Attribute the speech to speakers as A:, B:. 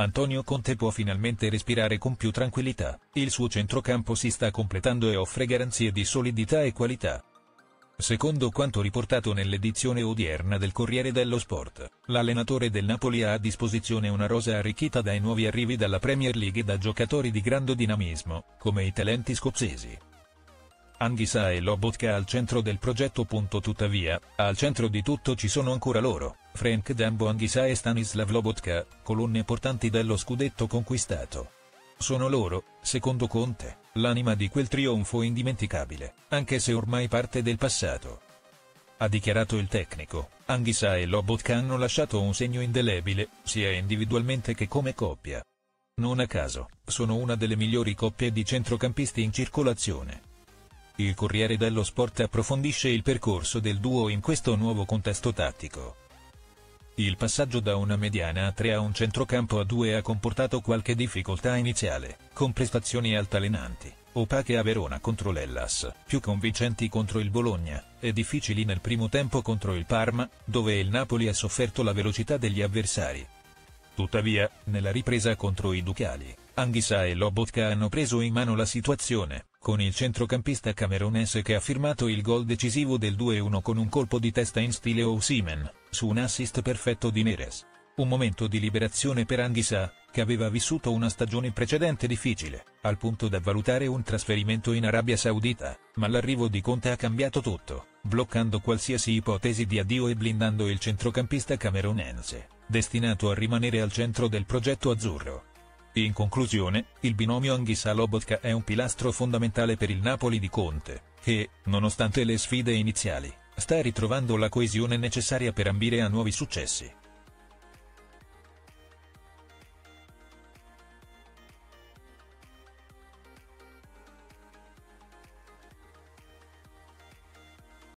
A: Antonio Conte può finalmente respirare con più tranquillità, il suo centrocampo si sta completando e offre garanzie di solidità e qualità. Secondo quanto riportato nell'edizione odierna del Corriere dello Sport, l'allenatore del Napoli ha a disposizione una rosa arricchita dai nuovi arrivi dalla Premier League e da giocatori di grande dinamismo, come i talenti scozzesi. Anghisa e Lobotka al centro del progetto. Tuttavia, al centro di tutto ci sono ancora loro, Frank Dambo Anghisa e Stanislav Lobotka, colonne portanti dello scudetto conquistato. Sono loro, secondo Conte, l'anima di quel trionfo indimenticabile, anche se ormai parte del passato. Ha dichiarato il tecnico, Anghisa e Lobotka hanno lasciato un segno indelebile, sia individualmente che come coppia. Non a caso, sono una delle migliori coppie di centrocampisti in circolazione. Il Corriere dello Sport approfondisce il percorso del duo in questo nuovo contesto tattico. Il passaggio da una mediana a 3 a un centrocampo a 2 ha comportato qualche difficoltà iniziale, con prestazioni altalenanti, opache a Verona contro l'Ellas, più convincenti contro il Bologna, e difficili nel primo tempo contro il Parma, dove il Napoli ha sofferto la velocità degli avversari. Tuttavia, nella ripresa contro i Ducali, Anghisa e Lobotka hanno preso in mano la situazione, con il centrocampista camerunese che ha firmato il gol decisivo del 2-1 con un colpo di testa in stile Osimen, su un assist perfetto di Neres. Un momento di liberazione per Anghisa, che aveva vissuto una stagione precedente difficile, al punto da valutare un trasferimento in Arabia Saudita, ma l'arrivo di Conte ha cambiato tutto, bloccando qualsiasi ipotesi di addio e blindando il centrocampista camerunense, destinato a rimanere al centro del progetto azzurro. In conclusione, il binomio Anghisa-Lobotka è un pilastro fondamentale per il Napoli di Conte, che, nonostante le sfide iniziali, sta ritrovando la coesione necessaria per ambire a nuovi successi.